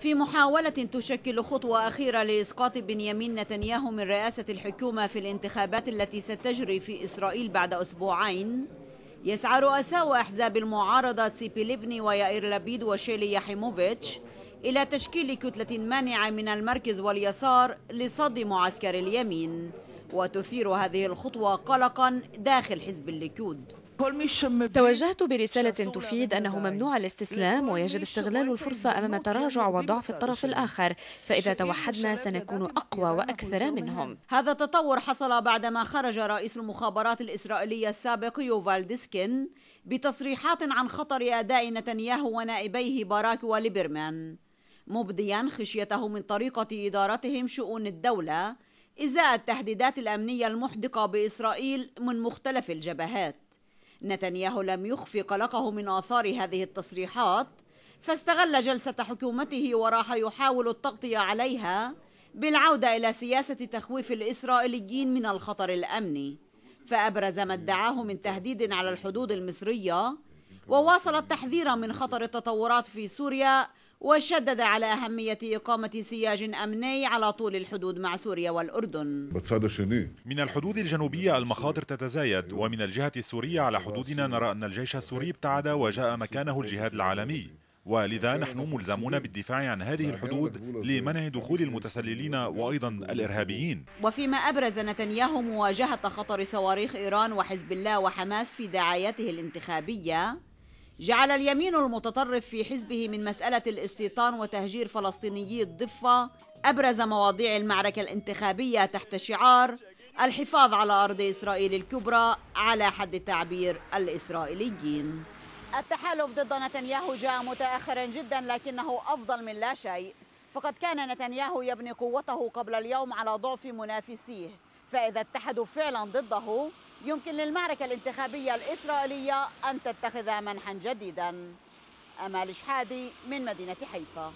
في محاولة تشكل خطوة أخيرة لإسقاط بنيامين نتنياهو من رئاسة الحكومة في الانتخابات التي ستجري في إسرائيل بعد أسبوعين. يسعى رؤساء أحزاب المعارضة تسيبي ليفني ويائير لبيد وشيلي ياحيموفيتش إلى تشكيل كتلة مانعة من المركز واليسار لصد معسكر اليمين. وتثير هذه الخطوة قلقا داخل حزب الليكود. توجهت برسالة تفيد أنه ممنوع الاستسلام ويجب استغلال الفرصة أمام تراجع وضعف الطرف الآخر فإذا توحدنا سنكون أقوى وأكثر منهم. هذا التطور حصل بعدما خرج رئيس المخابرات الإسرائيلية السابق يوفال ديسكين بتصريحات عن خطر أداء نتنياهو ونائبيه باراك وليبرمان مبديا خشيته من طريقة إدارتهم شؤون الدولة إزاء التهديدات الأمنية المحدقة بإسرائيل من مختلف الجبهات. نتنياهو لم يخفي قلقه من آثار هذه التصريحات فاستغل جلسة حكومته وراح يحاول التغطية عليها بالعودة إلى سياسة تخويف الإسرائيليين من الخطر الأمني. فأبرز ما ادعاه من تهديد على الحدود المصرية وواصل التحذير من خطر التطورات في سوريا وشدد على أهمية إقامة سياج أمني على طول الحدود مع سوريا والأردن. من الحدود الجنوبية المخاطر تتزايد ومن الجهة السورية على حدودنا نرى أن الجيش السوري ابتعد وجاء مكانه الجهاد العالمي. ولذا نحن ملزمون بالدفاع عن هذه الحدود لمنع دخول المتسللين وأيضا الإرهابيين. وفيما أبرز نتنياهو مواجهة خطر صواريخ إيران وحزب الله وحماس في دعايته الانتخابية. جعل اليمين المتطرف في حزبه من مسألة الاستيطان وتهجير فلسطينيي الضفة أبرز مواضيع المعركة الانتخابية تحت شعار الحفاظ على أرض إسرائيل الكبرى على حد التعبير الإسرائيليين. التحالف ضد نتنياهو جاء متأخرا جدا لكنه أفضل من لا شيء. فقد كان نتنياهو يبني قوته قبل اليوم على ضعف منافسيه. فإذا اتحدوا فعلا ضده يمكن للمعركة الانتخابية الإسرائيلية أن تتخذ منحا جديدا. أمال شحادي من مدينة حيفا.